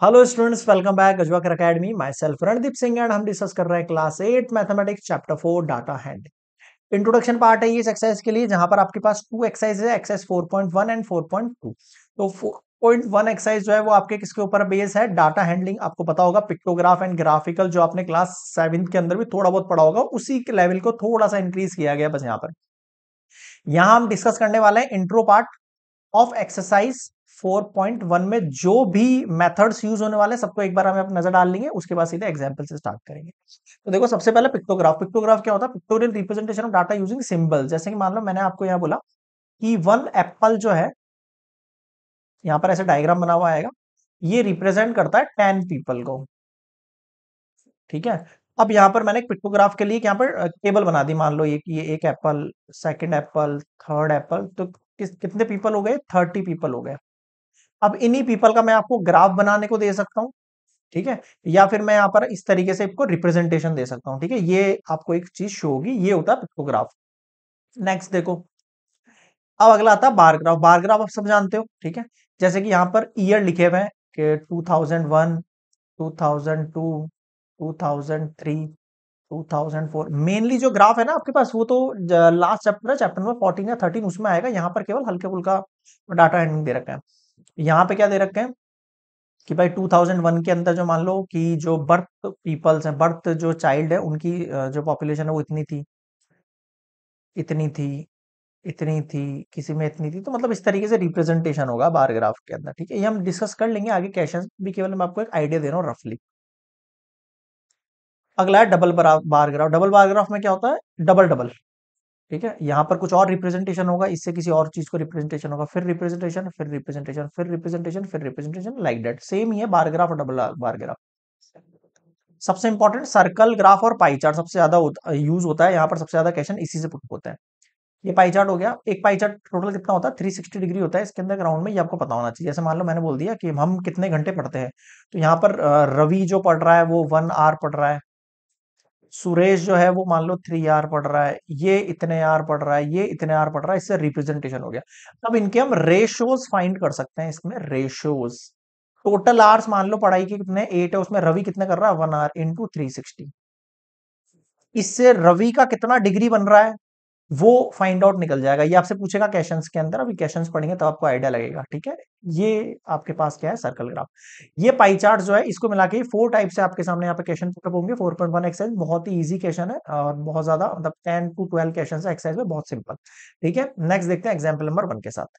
Hello students welcome back Ajwakar academy myself Randeep Singh and हम discuss कर रहे हैं class eight mathematics chapter four data hand introduction part है इस exercise के लिए, जहाँ पर आपके पास टू एक्सरसाइज है एक्सरसाइज 4.1 एंड 4.2 तो 4.1 एक्सरसाइज जो है, वो आपके किसके ऊपर बेस है? डाटा हैंडलिंग आपको पता होगा पिक्टोग्राफ एंड ग्राफिकल जो आपने क्लास सेवेंथ के अंदर भी थोड़ा बहुत पढ़ा होगा, उसी के लेवल को थोड़ा सा इंक्रीज किया गया बस यहाँ पर। यहाँ हम डिस्कस करने वाले हैं इंट्रो पार्ट ऑफ़ एक्सरसाइज 4.1 में जो भी मेथड्स यूज़ होने वाले सबको एक बार हमें नज़र डाल लेंगे, उसके बाद सीधे एग्जांपल से स्टार्ट करेंगे। तो देखो, सबसे पहले पिक्टोग्राफ पिक्टोग्राफ क्या होता है? Pictorial representation of data using symbol जैसे कि मान लो, मैंने आपको यहाँ बोला कि वन एप्पल जो है, यहाँ पर ऐसे डायग्राम बना हुआ आएगा, ये रिप्रेजेंट करता है टेन पीपल को। ठीक है? अब यहाँ पर मैंने एक पिक्टोग्राफ के लिए यहाँ पर टेबल बना दी। मान लो ये कि ये एक apple second apple third apple तो किस, कितने पीपल हो गए? थर्टी पीपल हो गए। अब इन्हीं पीपल का मैं आपको ग्राफ बनाने को दे सकता हूँ, ठीक है? या फिर मैं यहाँ पर इस तरीके से आपको रिप्रेजेंटेशन दे सकता हूँ, ठीक है? ये आपको एक चीज़ शो होगी, ये होता है पिक्टोग्राफ नेक्स्ट देखो। अब अगला आता है बार ग्राफ बार ग्राफ आप सब जानते हो, ठीक है? जैसे कि यहाँ पर ईयर लिखे हुए हैं कि 2001 2002 2003 2004 मेनली जो ग्राफ है ना आपके पास, वो तो लास्ट चैप्टर है चैप्टर नंबर 14 या 13 उसमें आएगा। यहाँ पर केवल हल्के फुल्का डाटा हैंडलिंग दे रखा है। यहाँ पे क्या दे रखे हैं? कि भाई 2001 के अंदर जो मान लो कि जो बर्थ पीपल्स हैं बर्थ जो चाइल्ड है, उनकी जो पॉपुलेशन है वो इतनी थी। इतनी थी इतनी थी, किसी में इतनी थी तो मतलब इस तरीके से रिप्रेजेंटेशन होगा बार ग्राफ के अंदर, ठीक है? ये हम डिस्कस कर लेंगे, आगे क्वेश्चन भी केवल मैं आपको एक आइडिया दे रहा हूँ रफली अगला है double bar graph double bar graph में क्या होता है? डबल डबल ठीक है? यहाँ पर कुछ और रिप्रेजेंटेशन होगा, इससे किसी और चीज़ को रिप्रेजेंटेशन होगा, फिर रिप्रेजेंटेशन फिर रिप्रेजेंटेशन फिर रिप्रेजेंटेशन फिर रिप्रेजेंटेशन लाइक दैट सेम ही है बार ग्राफ और डबल बार ग्राफ सबसे इंपॉर्टेंट सर्कल ग्राफ और पाई चार्ट सबसे ज़्यादा यूज़ होता है, यहाँ पर सबसे ज़्यादा क्वेश्चन इसी से पुट होता है. ये पाई चार्ट हो गया. एक पाई चार्ट टोटल कितना होता है? 360 डिग्री होता है. इसके अंदर ग्राउंड में ये आपको पता होना चाहिए. जैसे मान लो मैंने बोल दिया कि हम कितने घंटे पढ़ते हैं तो यहाँ पर रवि जो पढ़ रहा है, वो वन आवर पढ़ रहा है. सुरेश जो है वो मान लो थ्री आर पढ़ रहा है, ये इतने आर पढ़ रहा है, ये इतने आर पढ़ रहा है, इससे रिप्रेजेंटेशन हो गया। अब इनके हम रेशोज फाइंड कर सकते हैं इसमें रेशोज टोटल आर्स मान लो पढ़ाई के कितने एट है, उसमें रवि कितने कर रहा है? One R into three sixty इससे रवि का कितना डिग्री बन रहा है? वो फाइंड आउट निकल जाएगा। ये आपसे पूछेगा क्वेश्चन के अंदर, अभी क्वेश्चन पढ़ेंगे तब तो आपको आइडिया लगेगा, ठीक है? ये आपके पास क्या है? सर्कल ग्राफ ये पाई चार्ट जो है, इसको मिला के फोर टाइप से आपके सामने यहाँ पे क्वेश्चन पुटअप होंगे। फोर पॉइंट वन एक्सरसाइज बहुत ही इजी क्वेश्चन है और बहुत ज़्यादा मतलब ten to twelve question exercise में बहुत सिंपल ठीक है? नेक्स्ट देखते हैं एग्ज़ाम्पल नंबर वन के साथ।